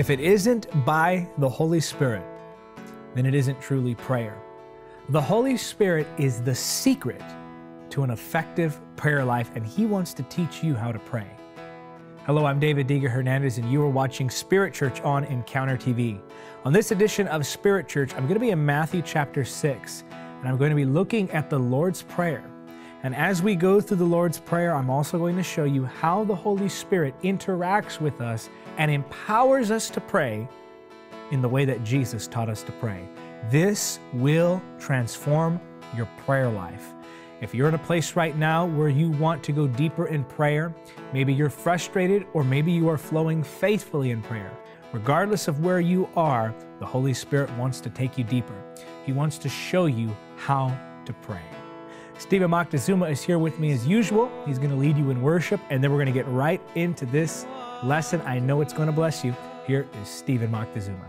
If it isn't by the Holy Spirit, then it isn't truly prayer. The Holy Spirit is the secret to an effective prayer life, and He wants to teach you how to pray. Hello, I'm David Diga Hernandez, and you are watching Spirit Church on Encounter TV. On this edition of Spirit Church, I'm going to be in Matthew chapter 6, and I'm going to be looking at the Lord's Prayer. And as we go through the Lord's Prayer, I'm also going to show you how the Holy Spirit interacts with us and empowers us to pray in the way that Jesus taught us to pray. This will transform your prayer life. If you're in a place right now where you want to go deeper in prayer, maybe you're frustrated or maybe you are flowing faithfully in prayer, regardless of where you are, the Holy Spirit wants to take you deeper. He wants to show you how to pray. Steven Moctezuma is here with me as usual. He's going to lead you in worship, and then we're going to get right into this lesson. I know it's going to bless you. Here is Steven Moctezuma.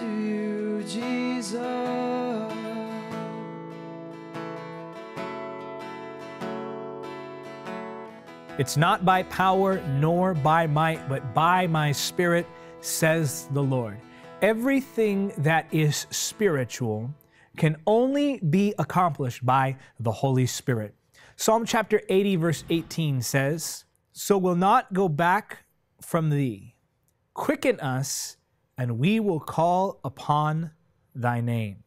To you, Jesus. It's not by power nor by might, but by my Spirit, says the Lord. Everything that is spiritual can only be accomplished by the Holy Spirit. Psalm chapter 80, verse 18 says, So will not go back from thee Quicken us, and we will call upon thy name.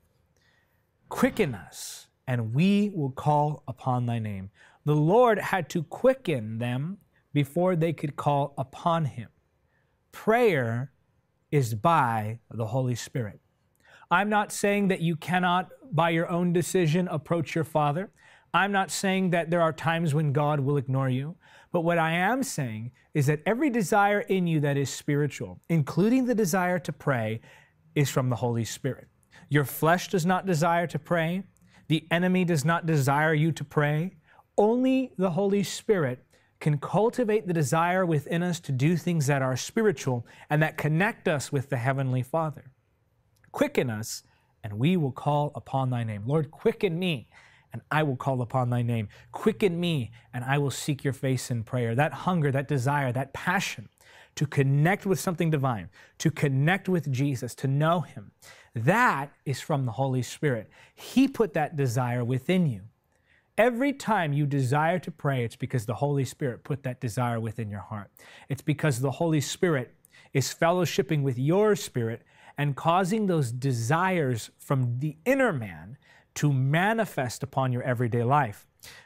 Quicken us, and we will call upon thy name. The Lord had to quicken them before they could call upon him. Prayer is by the Holy Spirit. I'm not saying that you cannot, by your own decision, approach your Father. I'm not saying that there are times when God will ignore you. But what I am saying is that every desire in you that is spiritual, including the desire to pray, is from the Holy Spirit. Your flesh does not desire to pray. The enemy does not desire you to pray. Only the Holy Spirit can cultivate the desire within us to do things that are spiritual and that connect us with the Heavenly Father. Quicken us, and we will call upon thy name. Lord, quicken me, and I will call upon thy name. Quicken me, and I will seek your face in prayer. That hunger, that desire, that passion to connect with something divine, to connect with Jesus, to know him, that is from the Holy Spirit. He put that desire within you. Every time you desire to pray, it's because the Holy Spirit put that desire within your heart. It's because the Holy Spirit is fellowshipping with your spirit and causing those desires from the inner man to manifest upon your everyday life.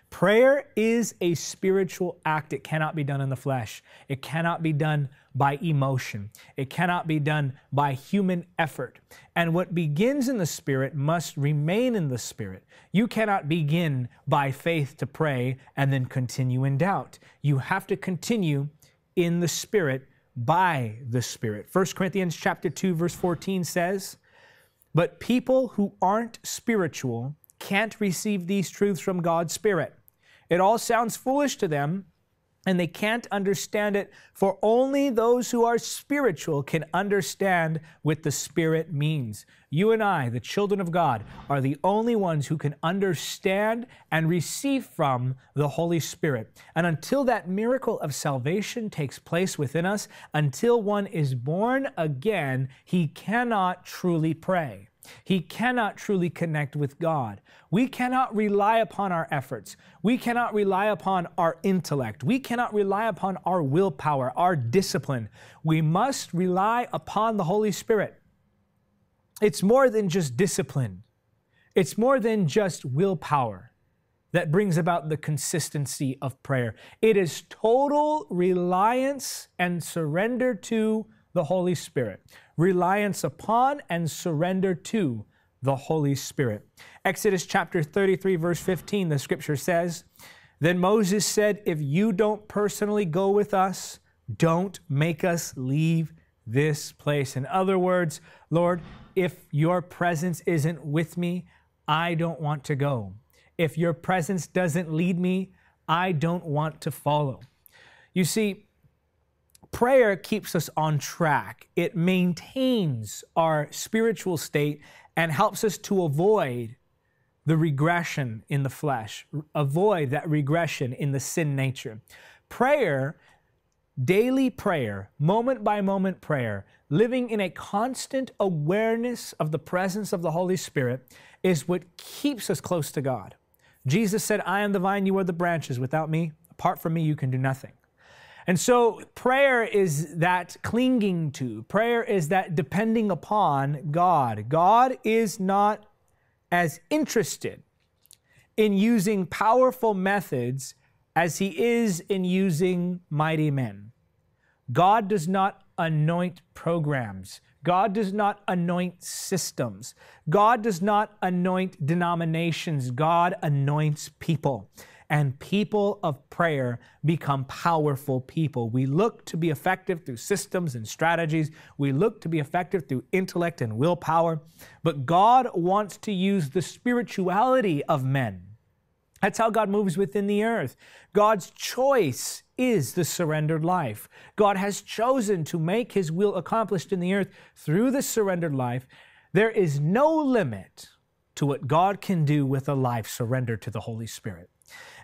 Prayer is a spiritual act. It cannot be done in the flesh. It cannot be done by emotion. It cannot be done by human effort. And what begins in the Spirit must remain in the Spirit. You cannot begin by faith to pray and then continue in doubt. You have to continue in the Spirit by the Spirit. 1 Corinthians chapter 2 verse 14 says, "But people who aren't spiritual can't receive these truths from God's Spirit. It all sounds foolish to them, and they can't understand it, for only those who are spiritual can understand what the Spirit means. You and I, the children of God, are the only ones who can understand and receive from the Holy Spirit. And until that miracle of salvation takes place within us, until one is born again, he cannot truly pray. He cannot truly connect with God. We cannot rely upon our efforts. We cannot rely upon our intellect. We cannot rely upon our willpower, our discipline. We must rely upon the Holy Spirit. It's more than just discipline, it's more than just willpower that brings about the consistency of prayer. It is total reliance and surrender to the Holy Spirit reliance upon and surrender to the Holy Spirit. Exodus chapter 33, verse 15, the scripture says, Then Moses said, If you don't personally go with us, don't make us leave this place. In other words, Lord, if your presence isn't with me, I don't want to go. If your presence doesn't lead me, I don't want to follow. You see, Prayer keeps us on track. It maintains our spiritual state and helps us to avoid the regression in the flesh, avoid that regression in the sin nature. Prayer, daily prayer, moment by moment prayer, living in a constant awareness of the presence of the Holy Spirit is what keeps us close to God. Jesus said, I am the vine, you are the branches. Without me, apart from me, you can do nothing. And so prayer is that clinging to, prayer is that depending upon God. God is not as interested in using powerful methods as he is in using mighty men. God does not anoint programs. God does not anoint systems. God does not anoint denominations. God anoints people and people of prayer become powerful people. We look to be effective through systems and strategies. We look to be effective through intellect and willpower. But God wants to use the spirituality of men. That's how God moves within the earth. God's choice is the surrendered life. God has chosen to make his will accomplished in the earth through the surrendered life. There is no limit to what God can do with a life surrendered to the Holy Spirit.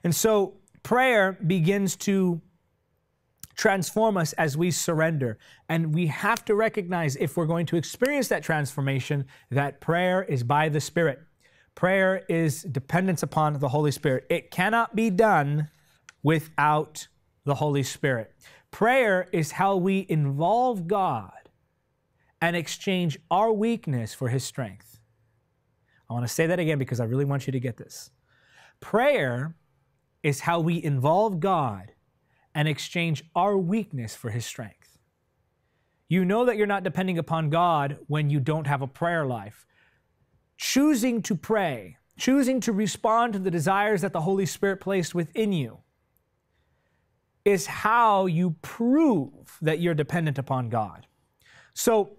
And so prayer begins to transform us as we surrender. And we have to recognize if we're going to experience that transformation, that prayer is by the Spirit. Prayer is dependence upon the Holy Spirit. It cannot be done without the Holy Spirit. Prayer is how we involve God and exchange our weakness for his strength. I want to say that again because I really want you to get this. Prayer is how we involve God and exchange our weakness for his strength. You know that you're not depending upon God when you don't have a prayer life. Choosing to pray, choosing to respond to the desires that the Holy Spirit placed within you, is how you prove that you're dependent upon God. So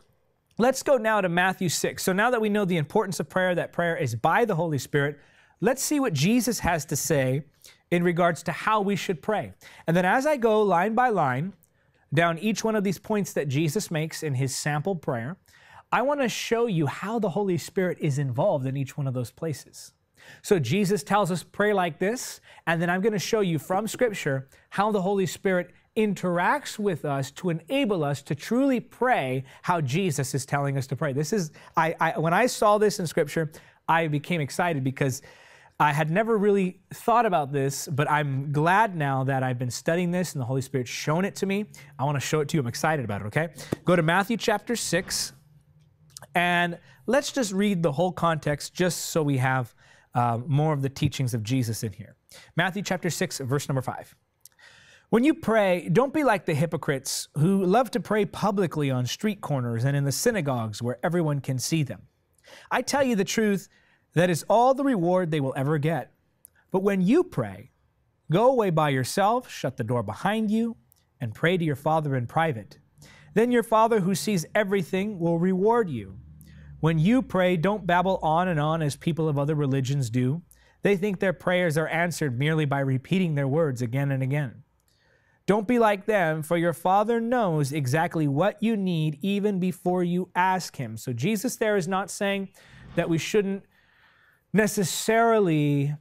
let's go now to Matthew 6. So now that we know the importance of prayer, that prayer is by the Holy Spirit, let's see what Jesus has to say in regards to how we should pray. And then as I go line by line down each one of these points that Jesus makes in his sample prayer, I want to show you how the Holy Spirit is involved in each one of those places. So Jesus tells us pray like this, and then I'm going to show you from Scripture how the Holy Spirit interacts with us to enable us to truly pray how Jesus is telling us to pray. This is I, I when I saw this in Scripture, I became excited because I had never really thought about this, but I'm glad now that I've been studying this and the Holy Spirit's shown it to me. I want to show it to you. I'm excited about it, okay? Go to Matthew chapter 6, and let's just read the whole context just so we have uh, more of the teachings of Jesus in here. Matthew chapter 6, verse number 5. When you pray, don't be like the hypocrites who love to pray publicly on street corners and in the synagogues where everyone can see them. I tell you the truth, that is all the reward they will ever get. But when you pray, go away by yourself, shut the door behind you, and pray to your Father in private. Then your Father who sees everything will reward you. When you pray, don't babble on and on as people of other religions do. They think their prayers are answered merely by repeating their words again and again. Don't be like them, for your Father knows exactly what you need even before you ask Him. So Jesus there is not saying that we shouldn't necessarily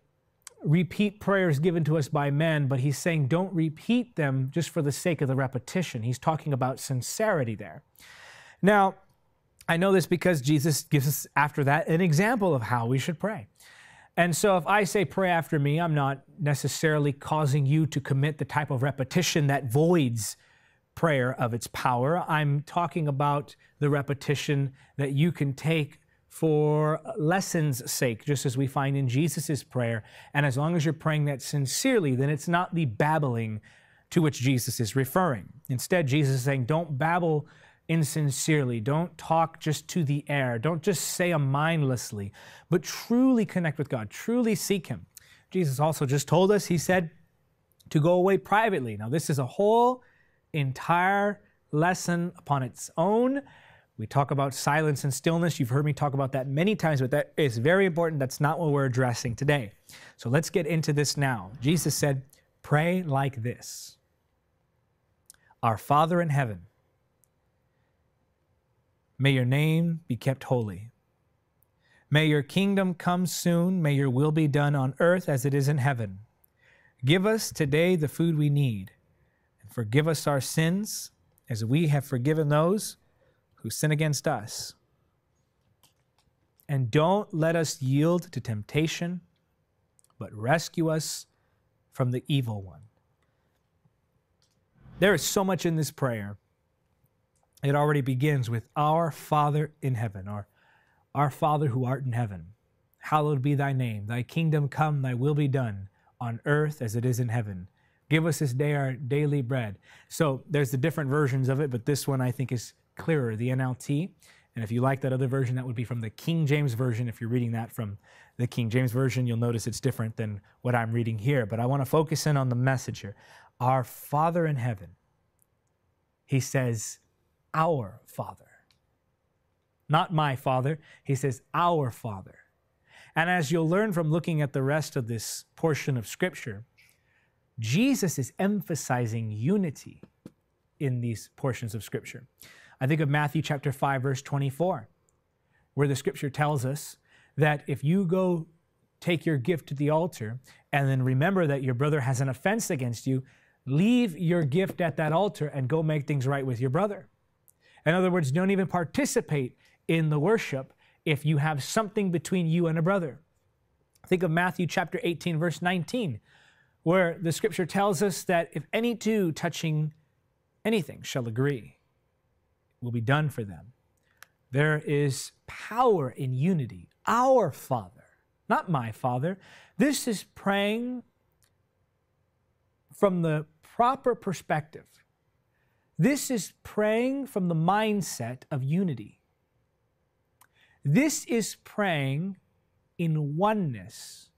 repeat prayers given to us by men, but he's saying don't repeat them just for the sake of the repetition. He's talking about sincerity there. Now, I know this because Jesus gives us after that an example of how we should pray. And so if I say pray after me, I'm not necessarily causing you to commit the type of repetition that voids prayer of its power. I'm talking about the repetition that you can take for lessons' sake, just as we find in Jesus' prayer. And as long as you're praying that sincerely, then it's not the babbling to which Jesus is referring. Instead, Jesus is saying, don't babble insincerely. Don't talk just to the air. Don't just say a mindlessly, but truly connect with God, truly seek Him. Jesus also just told us, He said, to go away privately. Now, this is a whole entire lesson upon its own we talk about silence and stillness. You've heard me talk about that many times, but that is very important. That's not what we're addressing today. So let's get into this now. Jesus said, Pray like this Our Father in heaven, may your name be kept holy. May your kingdom come soon. May your will be done on earth as it is in heaven. Give us today the food we need, and forgive us our sins as we have forgiven those who sin against us. And don't let us yield to temptation, but rescue us from the evil one. There is so much in this prayer. It already begins with Our Father in heaven, our, our Father who art in heaven. Hallowed be thy name. Thy kingdom come, thy will be done, on earth as it is in heaven. Give us this day our daily bread. So there's the different versions of it, but this one I think is clearer, the NLT. And if you like that other version, that would be from the King James Version. If you're reading that from the King James Version, you'll notice it's different than what I'm reading here. But I want to focus in on the message here. Our Father in heaven, he says, Our Father. Not my Father, he says, Our Father. And as you'll learn from looking at the rest of this portion of Scripture, Jesus is emphasizing unity in these portions of Scripture. I think of Matthew chapter 5, verse 24, where the scripture tells us that if you go take your gift to the altar and then remember that your brother has an offense against you, leave your gift at that altar and go make things right with your brother. In other words, don't even participate in the worship if you have something between you and a brother. Think of Matthew chapter 18, verse 19, where the scripture tells us that if any two touching anything shall agree will be done for them. There is power in unity. Our Father, not my Father. This is praying from the proper perspective. This is praying from the mindset of unity. This is praying in oneness.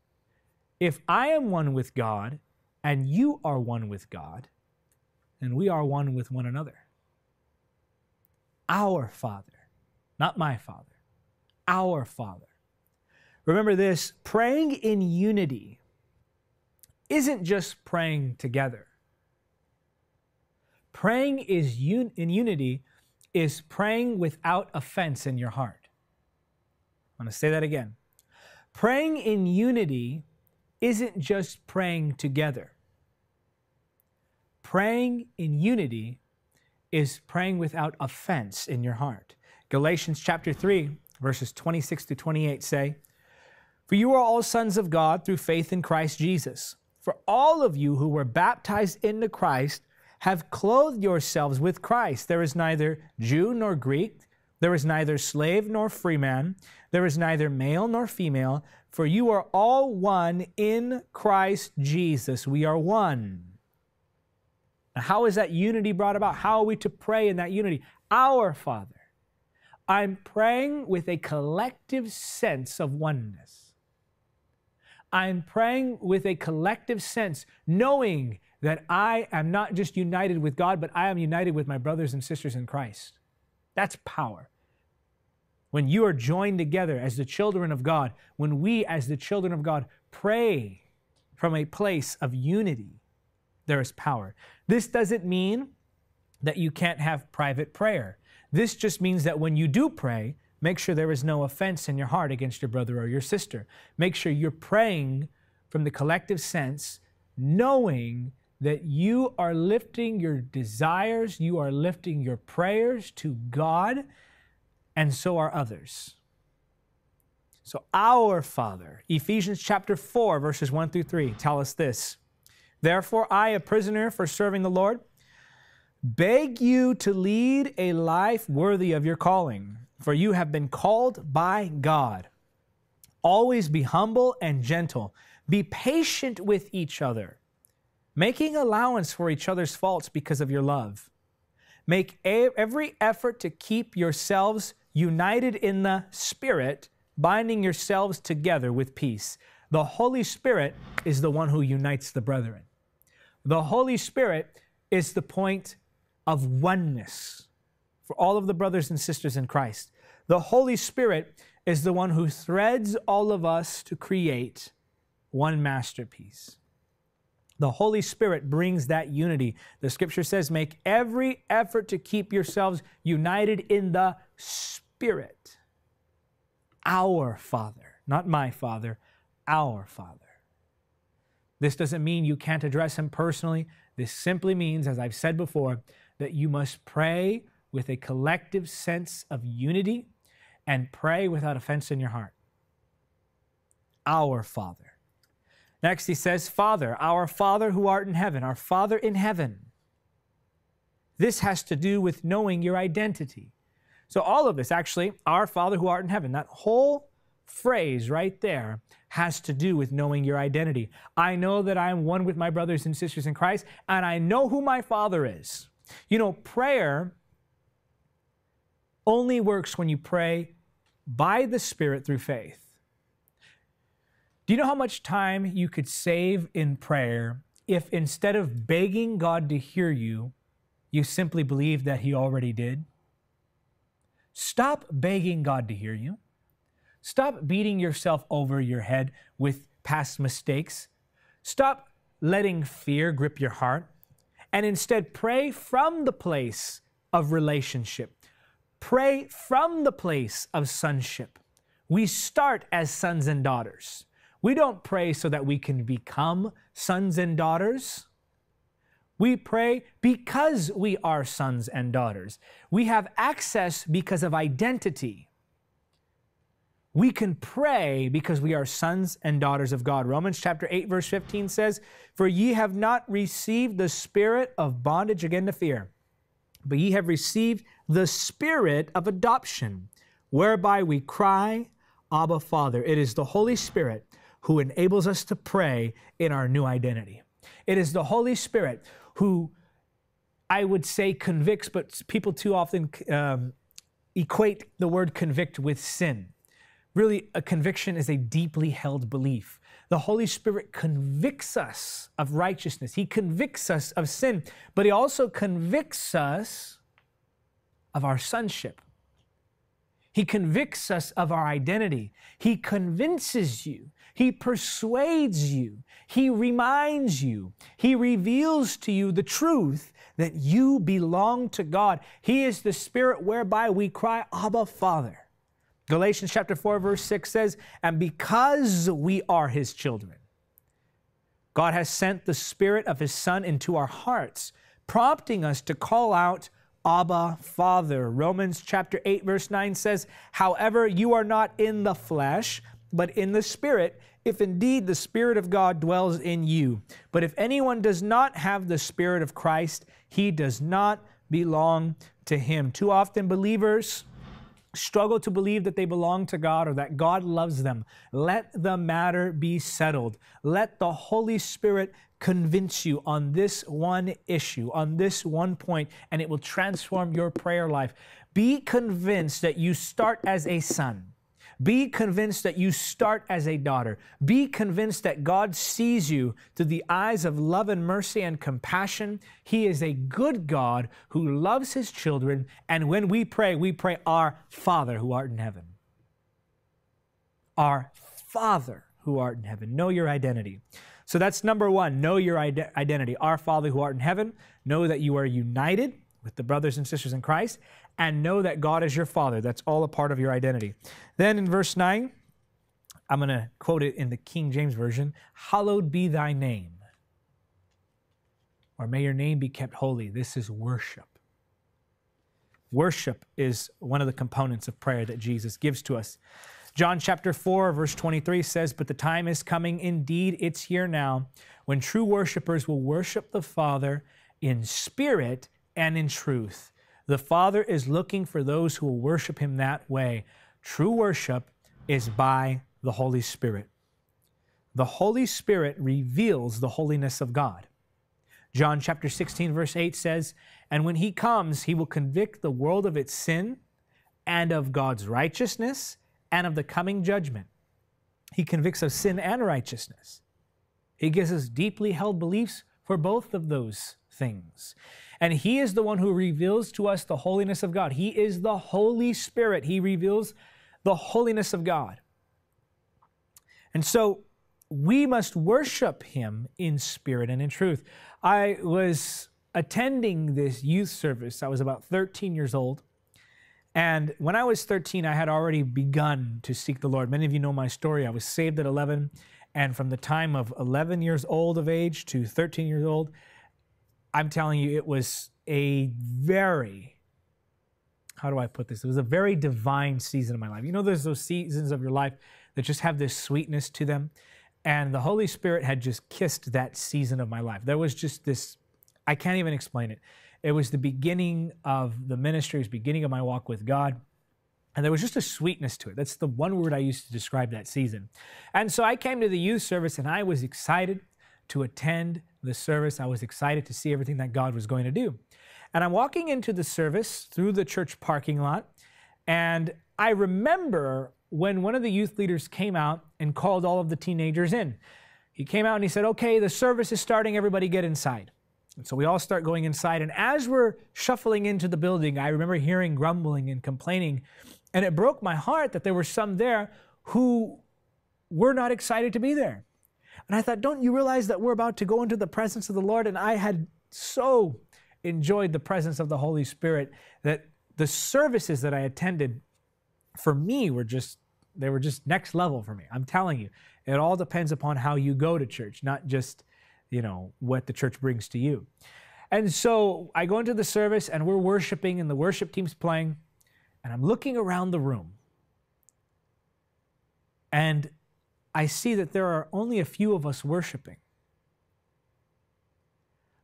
If I am one with God and you are one with God, then we are one with one another. Our Father, not my Father, our Father. Remember this praying in unity isn't just praying together. Praying is un- in unity is praying without offense in your heart. I'm going to say that again. Praying in unity isn't just praying together. Praying in unity is praying without offense in your heart. Galatians chapter 3, verses 26 to 28 say, For you are all sons of God through faith in Christ Jesus. For all of you who were baptized into Christ have clothed yourselves with Christ. There is neither Jew nor Greek, there is neither slave nor free man, there is neither male nor female, for you are all one in Christ Jesus. We are one. How is that unity brought about? How are we to pray in that unity? Our Father. I'm praying with a collective sense of oneness. I'm praying with a collective sense, knowing that I am not just united with God, but I am united with my brothers and sisters in Christ. That's power. When you are joined together as the children of God, when we as the children of God pray from a place of unity, there is power. This doesn't mean that you can't have private prayer. This just means that when you do pray, make sure there is no offense in your heart against your brother or your sister. Make sure you're praying from the collective sense, knowing that you are lifting your desires, you are lifting your prayers to God, and so are others. So, our Father, Ephesians chapter 4, verses 1 through 3, tell us this. Therefore, I, a prisoner for serving the Lord, beg you to lead a life worthy of your calling, for you have been called by God. Always be humble and gentle. Be patient with each other, making allowance for each other's faults because of your love. Make every effort to keep yourselves united in the Spirit, binding yourselves together with peace. The Holy Spirit is the one who unites the brethren. The Holy Spirit is the point of oneness for all of the brothers and sisters in Christ. The Holy Spirit is the one who threads all of us to create one masterpiece. The Holy Spirit brings that unity. The scripture says, make every effort to keep yourselves united in the Spirit. Our Father, not my Father, our Father. This doesn't mean you can't address him personally. This simply means, as I've said before, that you must pray with a collective sense of unity and pray without offense in your heart. Our Father. Next, he says, Father, our Father who art in heaven, our Father in heaven. This has to do with knowing your identity. So, all of this, actually, our Father who art in heaven, that whole phrase right there has to do with knowing your identity. I know that I am one with my brothers and sisters in Christ, and I know who my Father is. You know, prayer only works when you pray by the Spirit through faith. Do you know how much time you could save in prayer if instead of begging God to hear you, you simply believe that He already did? Stop begging God to hear you. Stop beating yourself over your head with past mistakes. Stop letting fear grip your heart and instead pray from the place of relationship. Pray from the place of sonship. We start as sons and daughters. We don't pray so that we can become sons and daughters. We pray because we are sons and daughters. We have access because of identity. We can pray because we are sons and daughters of God. Romans chapter 8 verse 15 says, "For ye have not received the spirit of bondage again to fear, but ye have received the spirit of adoption, whereby we cry, Abba, Father. It is the Holy Spirit who enables us to pray in our new identity. It is the Holy Spirit who I would say convicts, but people too often um, equate the word convict with sin. Really, a conviction is a deeply held belief. The Holy Spirit convicts us of righteousness, He convicts us of sin, but He also convicts us of our sonship. He convicts us of our identity. He convinces you. He persuades you. He reminds you. He reveals to you the truth that you belong to God. He is the Spirit whereby we cry, Abba, Father. Galatians chapter 4, verse 6 says, And because we are His children, God has sent the Spirit of His Son into our hearts, prompting us to call out, Abba, Father. Romans chapter 8, verse 9 says, However, you are not in the flesh, but in the Spirit, if indeed the Spirit of God dwells in you. But if anyone does not have the Spirit of Christ, he does not belong to him. Too often, believers struggle to believe that they belong to God or that God loves them. Let the matter be settled. Let the Holy Spirit convince you on this one issue, on this one point, and it will transform your prayer life. Be convinced that you start as a son. Be convinced that you start as a daughter. Be convinced that God sees you through the eyes of love and mercy and compassion. He is a good God who loves his children. And when we pray, we pray, Our Father who art in heaven. Our Father who art in heaven. Know your identity. So that's number one. Know your identity. Our Father who art in heaven. Know that you are united with the brothers and sisters in Christ and know that God is your Father. That's all a part of your identity. Then in verse 9, I'm going to quote it in the King James Version Hallowed be thy name, or may your name be kept holy. This is worship. Worship is one of the components of prayer that Jesus gives to us. John chapter 4, verse 23 says, But the time is coming, indeed, it's here now, when true worshipers will worship the Father in spirit and in truth. The Father is looking for those who will worship Him that way. True worship is by the Holy Spirit. The Holy Spirit reveals the holiness of God. John chapter 16, verse 8 says, And when He comes, He will convict the world of its sin and of God's righteousness and of the coming judgment. He convicts of sin and righteousness. He gives us deeply held beliefs for both of those things. And He is the one who reveals to us the holiness of God. He is the Holy Spirit. He reveals the holiness of God. And so we must worship Him in spirit and in truth. I was attending this youth service. I was about 13 years old. And when I was 13, I had already begun to seek the Lord. Many of you know my story. I was saved at 11. And from the time of 11 years old of age to 13 years old, I'm telling you, it was a very, how do I put this? It was a very divine season of my life. You know, there's those seasons of your life that just have this sweetness to them. And the Holy Spirit had just kissed that season of my life. There was just this, I can't even explain it. It was the beginning of the ministry, it was the beginning of my walk with God. And there was just a sweetness to it. That's the one word I used to describe that season. And so I came to the youth service and I was excited to attend the service. I was excited to see everything that God was going to do. And I'm walking into the service through the church parking lot, and I remember when one of the youth leaders came out and called all of the teenagers in. He came out and he said, Okay, the service is starting, everybody get inside. And so we all start going inside. And as we're shuffling into the building, I remember hearing grumbling and complaining. And it broke my heart that there were some there who were not excited to be there. And I thought, don't you realize that we're about to go into the presence of the Lord? And I had so enjoyed the presence of the Holy Spirit that the services that I attended for me were just they were just next level for me. I'm telling you, it all depends upon how you go to church, not just, you know, what the church brings to you. And so I go into the service and we're worshiping and the worship team's playing and I'm looking around the room. And I see that there are only a few of us worshiping.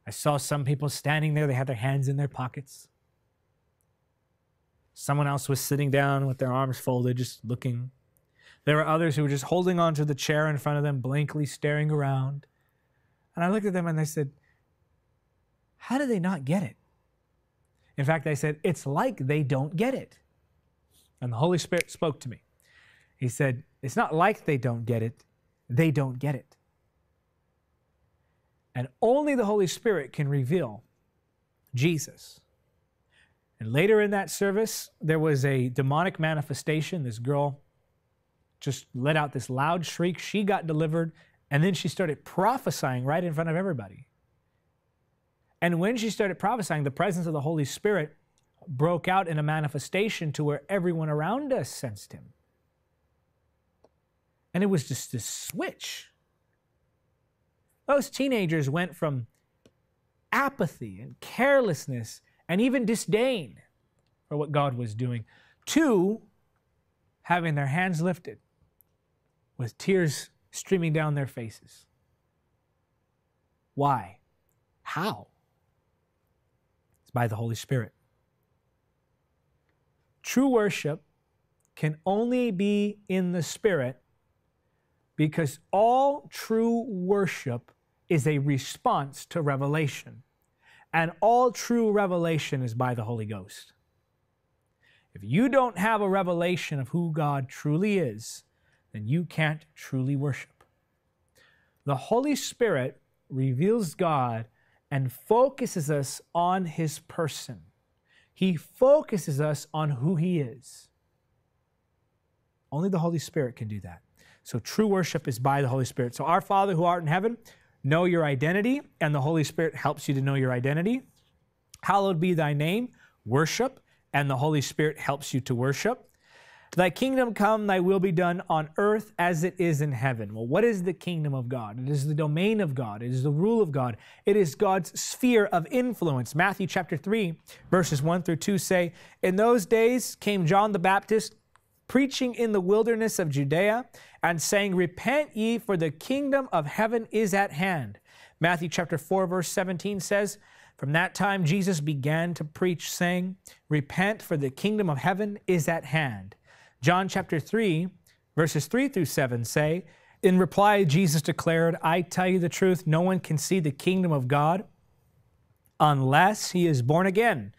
I saw some people standing there, they had their hands in their pockets. Someone else was sitting down with their arms folded, just looking. There were others who were just holding onto the chair in front of them, blankly staring around. And I looked at them and I said, How do they not get it? In fact, I said, It's like they don't get it. And the Holy Spirit spoke to me. He said, It's not like they don't get it, they don't get it. And only the Holy Spirit can reveal Jesus. And later in that service, there was a demonic manifestation. This girl just let out this loud shriek. She got delivered, and then she started prophesying right in front of everybody. And when she started prophesying, the presence of the Holy Spirit broke out in a manifestation to where everyone around us sensed him. And it was just this switch. Those teenagers went from apathy and carelessness and even disdain for what God was doing to having their hands lifted with tears streaming down their faces. Why? How? It's by the Holy Spirit. True worship can only be in the Spirit because all true worship is a response to revelation. And all true revelation is by the Holy Ghost. If you don't have a revelation of who God truly is, then you can't truly worship. The Holy Spirit reveals God and focuses us on His person. He focuses us on who He is. Only the Holy Spirit can do that. So true worship is by the Holy Spirit. So, our Father who art in heaven, know your identity, and the Holy Spirit helps you to know your identity. Hallowed be thy name, worship, and the Holy Spirit helps you to worship. Thy kingdom come, thy will be done on earth as it is in heaven. Well, what is the kingdom of God? It is the domain of God, it is the rule of God, it is God's sphere of influence. Matthew chapter 3, verses 1 through 2 say, In those days came John the Baptist preaching in the wilderness of Judea and saying, Repent ye, for the kingdom of heaven is at hand. Matthew chapter 4, verse 17 says, From that time Jesus began to preach, saying, Repent, for the kingdom of heaven is at hand. John chapter 3, verses 3 through 7 say, In reply, Jesus declared, I tell you the truth, no one can see the kingdom of God unless he is born again.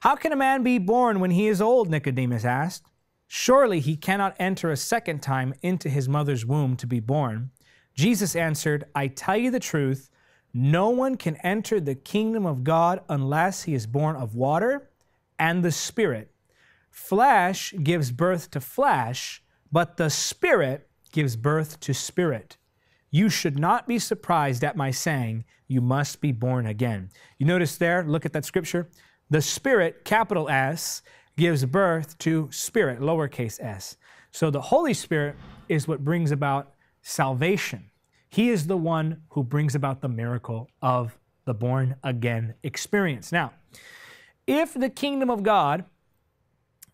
How can a man be born when he is old? Nicodemus asked. Surely he cannot enter a second time into his mother's womb to be born. Jesus answered, I tell you the truth, no one can enter the kingdom of God unless he is born of water and the Spirit. Flesh gives birth to flesh, but the Spirit gives birth to spirit. You should not be surprised at my saying, You must be born again. You notice there, look at that scripture. The Spirit, capital S, gives birth to spirit, lowercase s. So the Holy Spirit is what brings about salvation. He is the one who brings about the miracle of the born again experience. Now, if the kingdom of God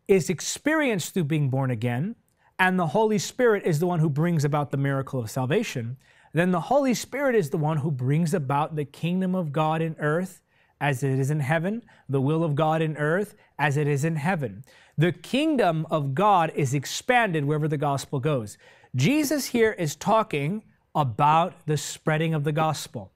is experienced through being born again, and the Holy Spirit is the one who brings about the miracle of salvation, then the Holy Spirit is the one who brings about the kingdom of God in earth as it is in heaven, the will of God in earth as it is in heaven. The kingdom of God is expanded wherever the gospel goes. Jesus here is talking about the spreading of the gospel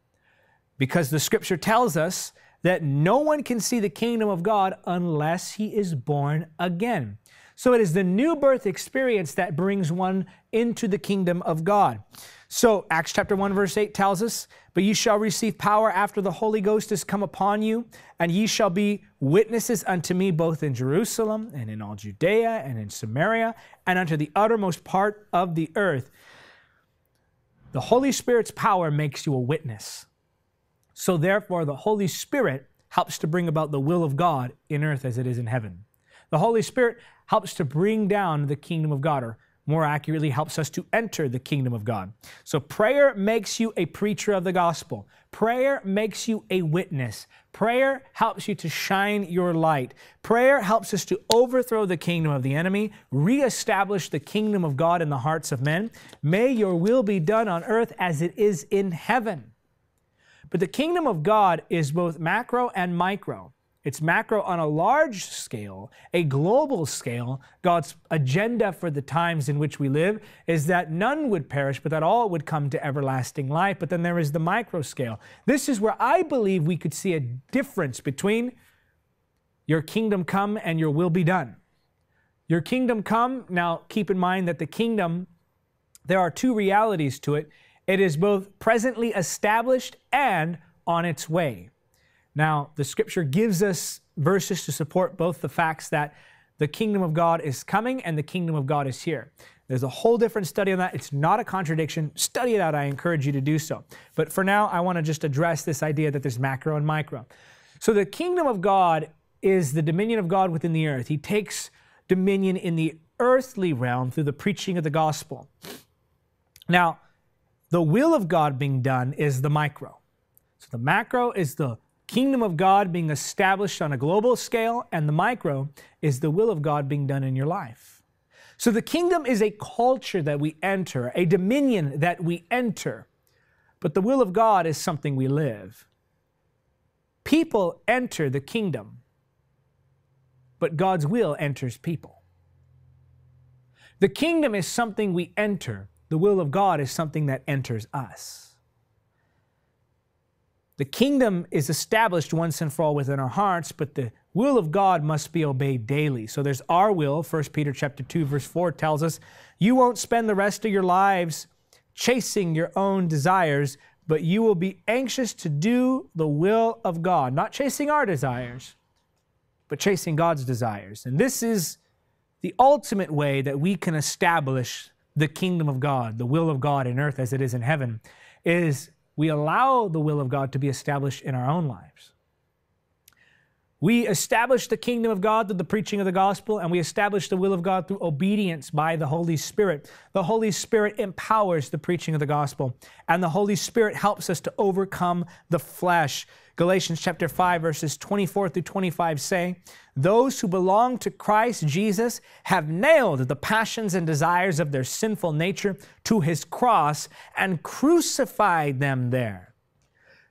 because the scripture tells us that no one can see the kingdom of God unless he is born again. So it is the new birth experience that brings one into the kingdom of God. So, Acts chapter 1, verse 8 tells us, But ye shall receive power after the Holy Ghost is come upon you, and ye shall be witnesses unto me both in Jerusalem and in all Judea and in Samaria and unto the uttermost part of the earth. The Holy Spirit's power makes you a witness. So, therefore, the Holy Spirit helps to bring about the will of God in earth as it is in heaven. The Holy Spirit helps to bring down the kingdom of God, or more accurately, helps us to enter the kingdom of God. So prayer makes you a preacher of the gospel. Prayer makes you a witness. Prayer helps you to shine your light. Prayer helps us to overthrow the kingdom of the enemy, reestablish the kingdom of God in the hearts of men. May your will be done on earth as it is in heaven. But the kingdom of God is both macro and micro. It's macro on a large scale, a global scale. God's agenda for the times in which we live is that none would perish, but that all would come to everlasting life. But then there is the micro scale. This is where I believe we could see a difference between your kingdom come and your will be done. Your kingdom come, now keep in mind that the kingdom, there are two realities to it. It is both presently established and on its way. Now, the scripture gives us verses to support both the facts that the kingdom of God is coming and the kingdom of God is here. There's a whole different study on that. It's not a contradiction. Study it out. I encourage you to do so. But for now, I want to just address this idea that there's macro and micro. So, the kingdom of God is the dominion of God within the earth. He takes dominion in the earthly realm through the preaching of the gospel. Now, the will of God being done is the micro. So, the macro is the kingdom of God being established on a global scale, and the micro is the will of God being done in your life. So the kingdom is a culture that we enter, a dominion that we enter, but the will of God is something we live. People enter the kingdom, but God's will enters people. The kingdom is something we enter, the will of God is something that enters us. The kingdom is established once and for all within our hearts, but the will of God must be obeyed daily. So there's our will. 1 Peter chapter 2 verse 4 tells us, "You won't spend the rest of your lives chasing your own desires, but you will be anxious to do the will of God, not chasing our desires, but chasing God's desires." And this is the ultimate way that we can establish the kingdom of God, the will of God in earth as it is in heaven, is we allow the will of God to be established in our own lives. We establish the kingdom of God through the preaching of the gospel, and we establish the will of God through obedience by the Holy Spirit. The Holy Spirit empowers the preaching of the gospel, and the Holy Spirit helps us to overcome the flesh. Galatians chapter 5, verses 24 through 25 say, Those who belong to Christ Jesus have nailed the passions and desires of their sinful nature to his cross and crucified them there.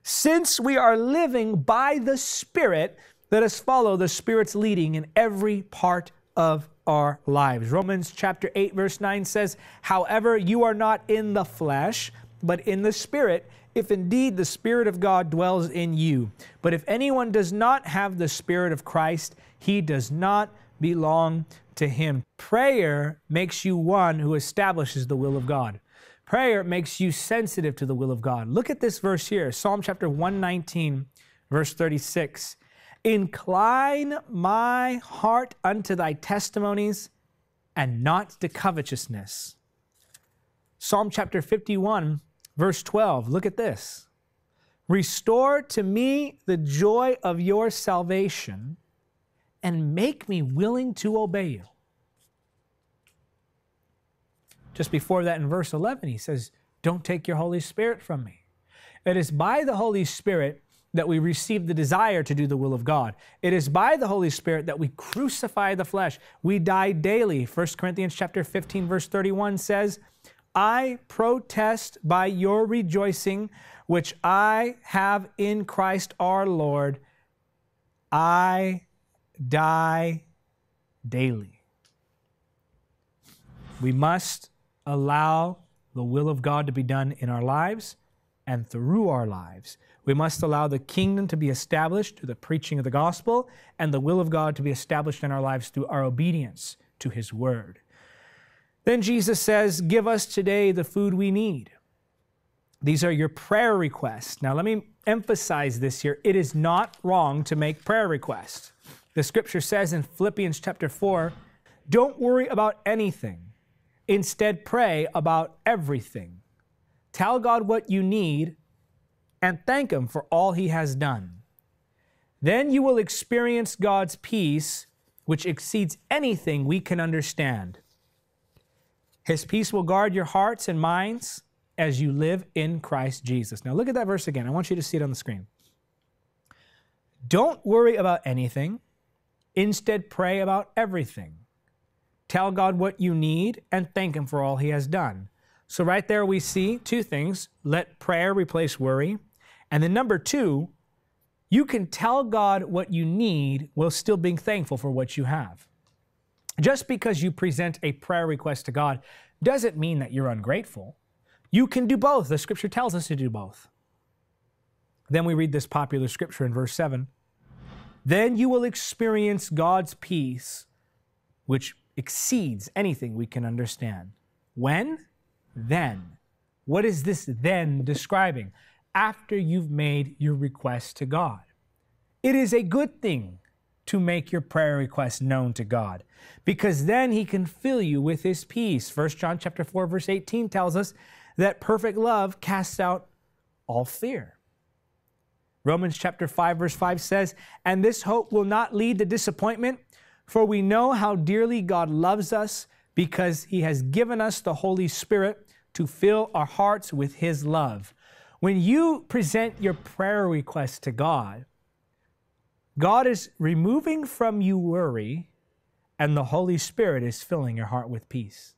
Since we are living by the Spirit, let us follow the Spirit's leading in every part of our lives. Romans chapter 8, verse 9 says, However, you are not in the flesh, but in the Spirit, if indeed the Spirit of God dwells in you. But if anyone does not have the Spirit of Christ, he does not belong to him. Prayer makes you one who establishes the will of God. Prayer makes you sensitive to the will of God. Look at this verse here Psalm chapter 119, verse 36. Incline my heart unto thy testimonies and not to covetousness. Psalm chapter 51, verse 12. Look at this. Restore to me the joy of your salvation and make me willing to obey you. Just before that, in verse 11, he says, Don't take your Holy Spirit from me. It is by the Holy Spirit that we receive the desire to do the will of God. It is by the Holy Spirit that we crucify the flesh. We die daily. 1 Corinthians chapter 15 verse 31 says, "I protest by your rejoicing which I have in Christ our Lord, I die daily." We must allow the will of God to be done in our lives and through our lives. We must allow the kingdom to be established through the preaching of the gospel and the will of God to be established in our lives through our obedience to his word. Then Jesus says, Give us today the food we need. These are your prayer requests. Now, let me emphasize this here. It is not wrong to make prayer requests. The scripture says in Philippians chapter 4 don't worry about anything, instead, pray about everything. Tell God what you need and thank Him for all He has done. Then you will experience God's peace, which exceeds anything we can understand. His peace will guard your hearts and minds as you live in Christ Jesus. Now, look at that verse again. I want you to see it on the screen. Don't worry about anything, instead, pray about everything. Tell God what you need and thank Him for all He has done. So, right there, we see two things let prayer replace worry. And then, number two, you can tell God what you need while still being thankful for what you have. Just because you present a prayer request to God doesn't mean that you're ungrateful. You can do both. The scripture tells us to do both. Then we read this popular scripture in verse 7. Then you will experience God's peace, which exceeds anything we can understand. When? Then. What is this then describing? After you've made your request to God. It is a good thing to make your prayer request known to God because then he can fill you with his peace. 1 John chapter 4 verse 18 tells us that perfect love casts out all fear. Romans chapter 5 verse 5 says, "And this hope will not lead to disappointment, for we know how dearly God loves us because he has given us the Holy Spirit to fill our hearts with his love." When you present your prayer request to God, God is removing from you worry, and the Holy Spirit is filling your heart with peace.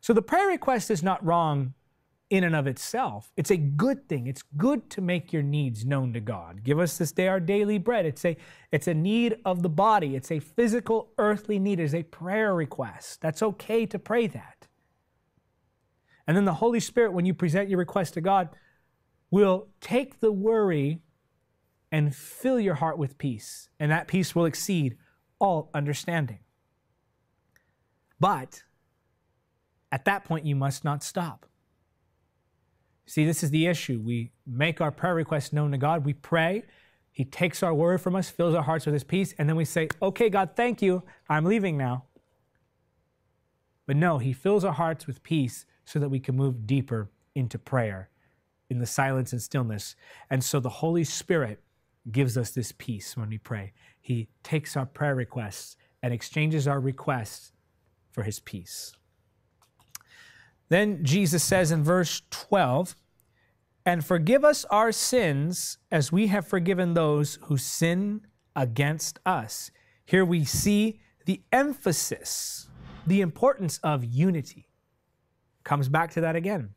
So the prayer request is not wrong in and of itself. It's a good thing. It's good to make your needs known to God. Give us this day our daily bread. It's a it's a need of the body. It's a physical earthly need. It's a prayer request. That's okay to pray that. And then the Holy Spirit when you present your request to God will take the worry and fill your heart with peace, and that peace will exceed all understanding. But at that point, you must not stop. See, this is the issue. We make our prayer requests known to God, we pray, He takes our word from us, fills our hearts with His peace, and then we say, Okay, God, thank you, I'm leaving now. But no, He fills our hearts with peace so that we can move deeper into prayer in the silence and stillness. And so the Holy Spirit gives us this peace when we pray. He takes our prayer requests and exchanges our requests for his peace. Then Jesus says in verse 12, and forgive us our sins as we have forgiven those who sin against us. Here we see the emphasis, the importance of unity. Comes back to that again.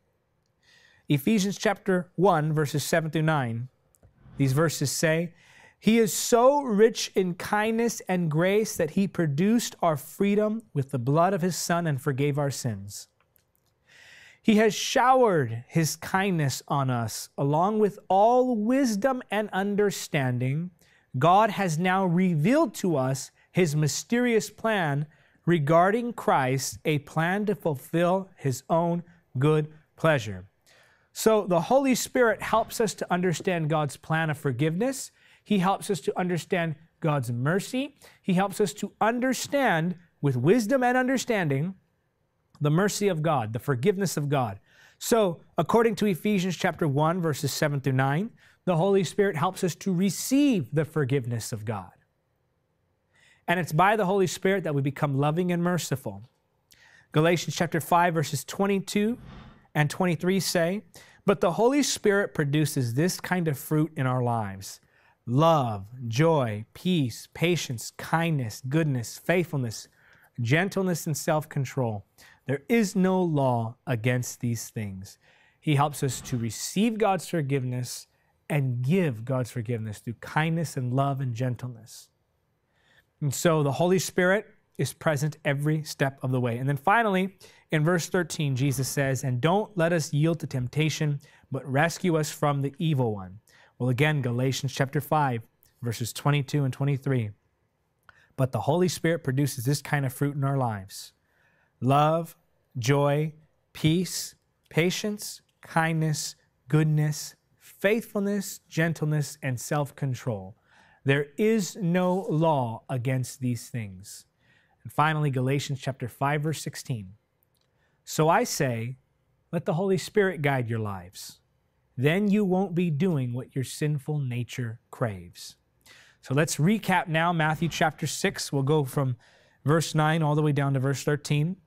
Ephesians chapter 1, verses 7 through 9 these verses say, He is so rich in kindness and grace that He produced our freedom with the blood of His Son and forgave our sins. He has showered His kindness on us, along with all wisdom and understanding. God has now revealed to us His mysterious plan regarding Christ, a plan to fulfill His own good pleasure. So the Holy Spirit helps us to understand God's plan of forgiveness. He helps us to understand God's mercy. He helps us to understand with wisdom and understanding the mercy of God, the forgiveness of God. So, according to Ephesians chapter 1 verses 7 through 9, the Holy Spirit helps us to receive the forgiveness of God. And it's by the Holy Spirit that we become loving and merciful. Galatians chapter 5 verses 22 and 23 say, But the Holy Spirit produces this kind of fruit in our lives love, joy, peace, patience, kindness, goodness, faithfulness, gentleness, and self control. There is no law against these things. He helps us to receive God's forgiveness and give God's forgiveness through kindness and love and gentleness. And so the Holy Spirit is present every step of the way. And then finally, in verse 13, Jesus says, And don't let us yield to temptation, but rescue us from the evil one. Well, again, Galatians chapter 5, verses 22 and 23. But the Holy Spirit produces this kind of fruit in our lives love, joy, peace, patience, kindness, goodness, faithfulness, gentleness, and self control. There is no law against these things. And finally, Galatians chapter 5, verse 16. So I say, let the Holy Spirit guide your lives. Then you won't be doing what your sinful nature craves. So let's recap now Matthew chapter 6. We'll go from verse 9 all the way down to verse 13.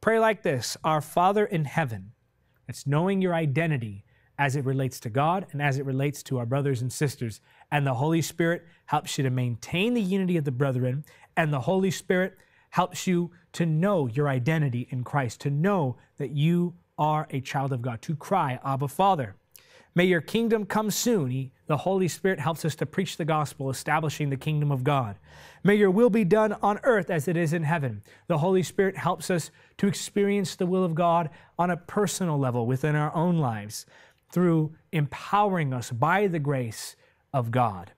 Pray like this Our Father in heaven. It's knowing your identity as it relates to God and as it relates to our brothers and sisters. And the Holy Spirit helps you to maintain the unity of the brethren. And the Holy Spirit helps you to know your identity in Christ, to know that you are a child of God, to cry, Abba, Father. May your kingdom come soon. He, the Holy Spirit helps us to preach the gospel, establishing the kingdom of God. May your will be done on earth as it is in heaven. The Holy Spirit helps us to experience the will of God on a personal level within our own lives through empowering us by the grace of God.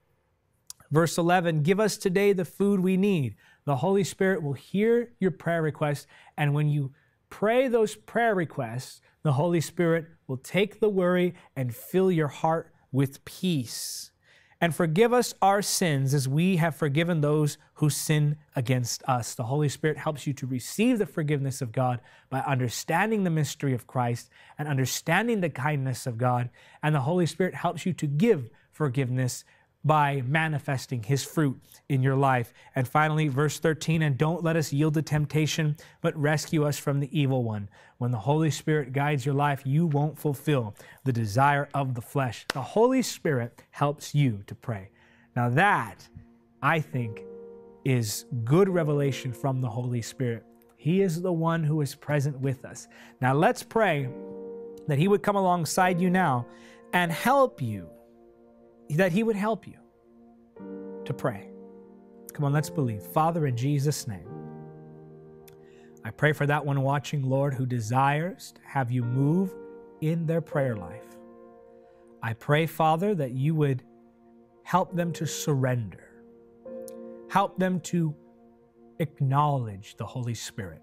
Verse 11 Give us today the food we need. The Holy Spirit will hear your prayer requests, and when you pray those prayer requests, the Holy Spirit will take the worry and fill your heart with peace. And forgive us our sins as we have forgiven those who sin against us. The Holy Spirit helps you to receive the forgiveness of God by understanding the mystery of Christ and understanding the kindness of God. And the Holy Spirit helps you to give forgiveness by manifesting his fruit in your life. And finally, verse 13, and don't let us yield to temptation, but rescue us from the evil one. When the Holy Spirit guides your life, you won't fulfill the desire of the flesh. The Holy Spirit helps you to pray. Now, that, I think, is good revelation from the Holy Spirit. He is the one who is present with us. Now, let's pray that He would come alongside you now and help you that He would help you to pray. Come on, let's believe. Father, in Jesus' name, I pray for that one watching, Lord, who desires to have you move in their prayer life. I pray, Father, that you would help them to surrender, help them to acknowledge the Holy Spirit.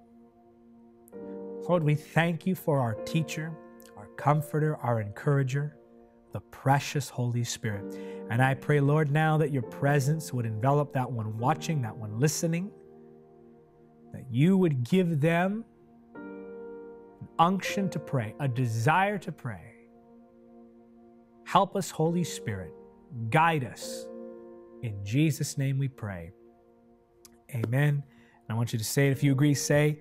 Lord, we thank you for our teacher, our comforter, our encourager the precious Holy Spirit. And I pray, Lord, now that your presence would envelop that one watching, that one listening, that you would give them an unction to pray, a desire to pray. Help us, Holy Spirit. Guide us. In Jesus' name we pray. Amen. I want you to say it if you agree, say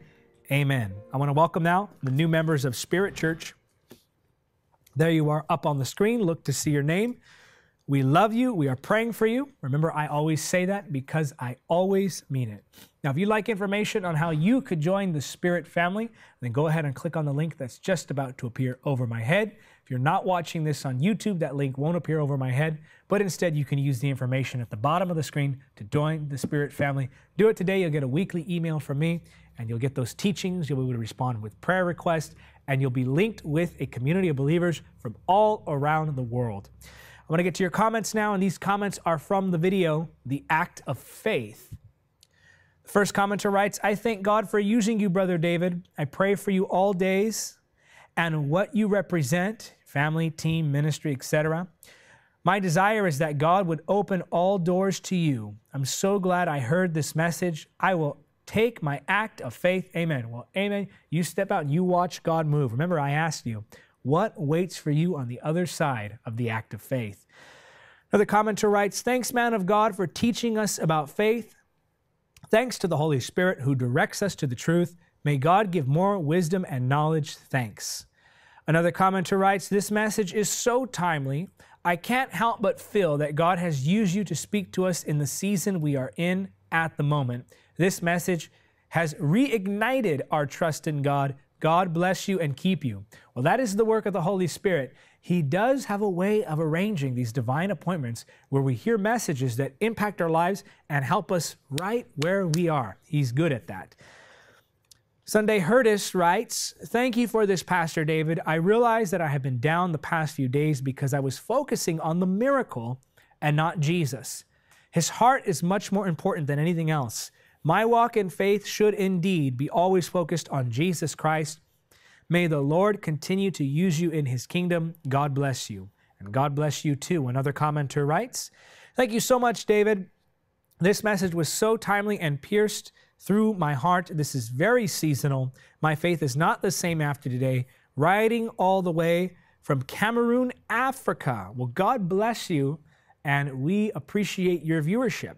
amen. I want to welcome now the new members of Spirit Church. There you are up on the screen. Look to see your name. We love you. We are praying for you. Remember, I always say that because I always mean it. Now, if you'd like information on how you could join the Spirit family, then go ahead and click on the link that's just about to appear over my head. If you're not watching this on YouTube, that link won't appear over my head, but instead you can use the information at the bottom of the screen to join the Spirit family. Do it today. You'll get a weekly email from me and you'll get those teachings. You'll be able to respond with prayer requests and you'll be linked with a community of believers from all around the world. I want to get to your comments now, and these comments are from the video, The Act of Faith. The first commenter writes I thank God for using you, Brother David. I pray for you all days and what you represent family, team, ministry, etc. My desire is that God would open all doors to you. I'm so glad I heard this message. I will take my act of faith. Amen. Well, amen. You step out and you watch God move. Remember, I asked you, what waits for you on the other side of the act of faith? Another commenter writes, Thanks, man of God, for teaching us about faith. Thanks to the Holy Spirit who directs us to the truth. May God give more wisdom and knowledge. Thanks. Another commenter writes, This message is so timely. I can't help but feel that God has used you to speak to us in the season we are in at the moment. This message has reignited our trust in God. God bless you and keep you. Well, that is the work of the Holy Spirit. He does have a way of arranging these divine appointments where we hear messages that impact our lives and help us right where we are. He's good at that. Sunday Hurtis writes, Thank you for this, Pastor David. I realize that I have been down the past few days because I was focusing on the miracle and not Jesus. His heart is much more important than anything else. My walk in faith should indeed be always focused on Jesus Christ. May the Lord continue to use you in his kingdom. God bless you. And God bless you too. Another commenter writes, Thank you so much, David. This message was so timely and pierced through my heart. This is very seasonal. My faith is not the same after today. Riding all the way from Cameroon, Africa. Well, God bless you, and we appreciate your viewership.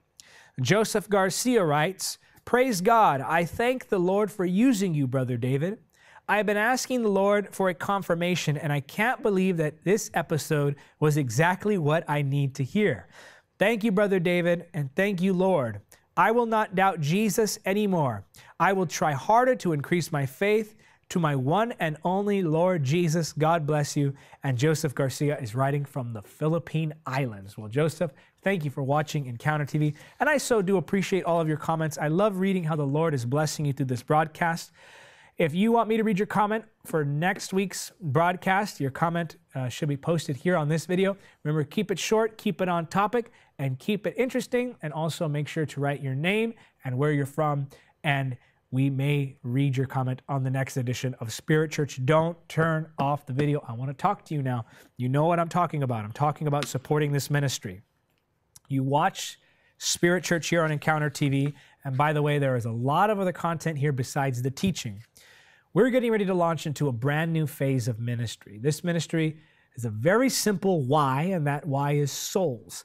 Joseph Garcia writes, Praise God. I thank the Lord for using you, Brother David. I have been asking the Lord for a confirmation, and I can't believe that this episode was exactly what I need to hear. Thank you, Brother David, and thank you, Lord. I will not doubt Jesus anymore. I will try harder to increase my faith, to my one and only Lord Jesus. God bless you. And Joseph Garcia is writing from the Philippine Islands. Well, Joseph, thank you for watching Encounter TV. And I so do appreciate all of your comments. I love reading how the Lord is blessing you through this broadcast. If you want me to read your comment for next week's broadcast, your comment uh, should be posted here on this video. Remember, keep it short, keep it on topic, and keep it interesting. And also make sure to write your name and where you're from. And we may read your comment on the next edition of Spirit Church. Don't turn off the video. I want to talk to you now. You know what I'm talking about. I'm talking about supporting this ministry. You watch Spirit Church here on Encounter TV. And by the way, there is a lot of other content here besides the teaching. We're getting ready to launch into a brand new phase of ministry. This ministry is a very simple why, and that why is souls.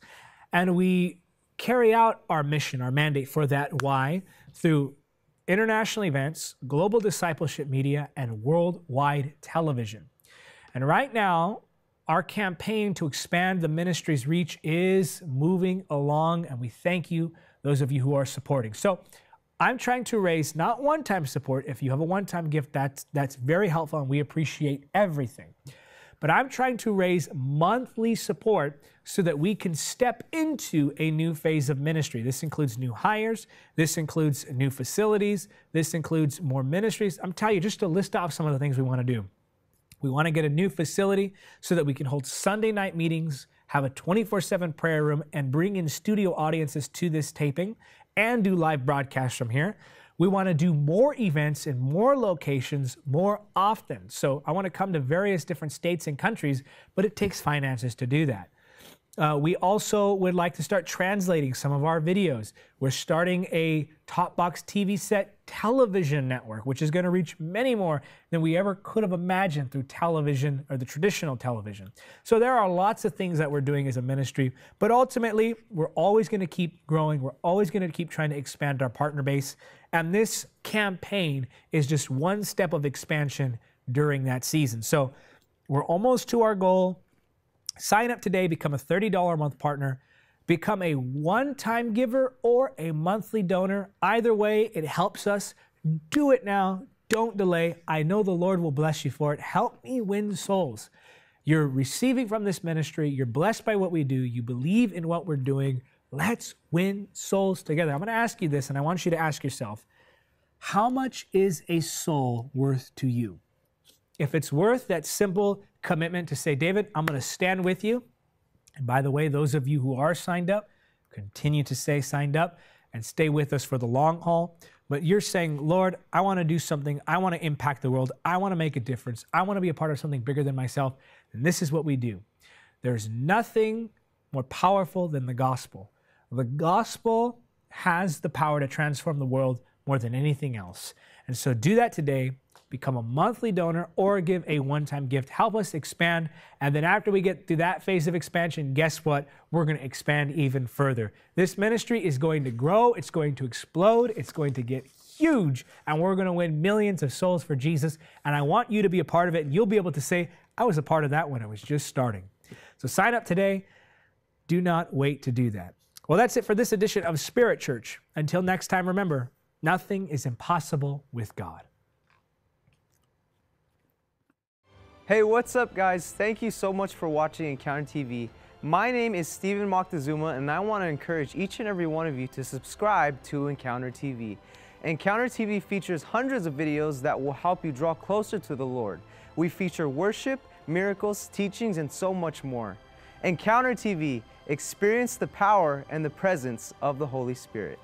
And we carry out our mission, our mandate for that why through international events, global discipleship media, and worldwide television. And right now, our campaign to expand the ministry's reach is moving along, and we thank you, those of you who are supporting. So, I'm trying to raise not one time support. If you have a one time gift, that's, that's very helpful and we appreciate everything. But I'm trying to raise monthly support so that we can step into a new phase of ministry. This includes new hires, this includes new facilities, this includes more ministries. I'm telling you, just to list off some of the things we want to do. We want to get a new facility so that we can hold Sunday night meetings, have a 24 7 prayer room, and bring in studio audiences to this taping and do live broadcasts from here. We want to do more events in more locations more often. So I want to come to various different states and countries, but it takes finances to do that. Uh, we also would like to start translating some of our videos. We're starting a Topbox TV set television network, which is going to reach many more than we ever could have imagined through television or the traditional television. So there are lots of things that we're doing as a ministry, but ultimately, we're always going to keep growing. We're always going to keep trying to expand our partner base. And this campaign is just one step of expansion during that season. So we're almost to our goal. Sign up today, become a $30 a month partner, become a one time giver or a monthly donor. Either way, it helps us. Do it now. Don't delay. I know the Lord will bless you for it. Help me win souls. You're receiving from this ministry. You're blessed by what we do. You believe in what we're doing. Let's win souls together. I'm going to ask you this, and I want you to ask yourself how much is a soul worth to you? If it's worth that simple commitment to say, David, I'm going to stand with you. And by the way, those of you who are signed up, continue to stay signed up and stay with us for the long haul. But you're saying, Lord, I want to do something. I want to impact the world. I want to make a difference. I want to be a part of something bigger than myself. And this is what we do. There's nothing more powerful than the gospel. The gospel has the power to transform the world more than anything else. And so do that today become a monthly donor, or give a one time gift. Help us expand. And then after we get through that phase of expansion, guess what? We're going to expand even further. This ministry is going to grow, it's going to explode, it's going to get huge, and we're going to win millions of souls for Jesus. And I want you to be a part of it. And you'll be able to say, I was a part of that when I was just starting. So sign up today. Do not wait to do that. Well, that's it for this edition of Spirit Church. Until next time, remember, nothing is impossible with God. Hey, what's up, guys? Thank you so much for watching Encounter TV. My name is Steven Moctezuma, and I want to encourage each and every one of you to subscribe to Encounter TV. Encounter TV features hundreds of videos that will help you draw closer to the Lord. We feature worship, miracles, teachings, and so much more. Encounter TV, experience the power and the presence of the Holy Spirit.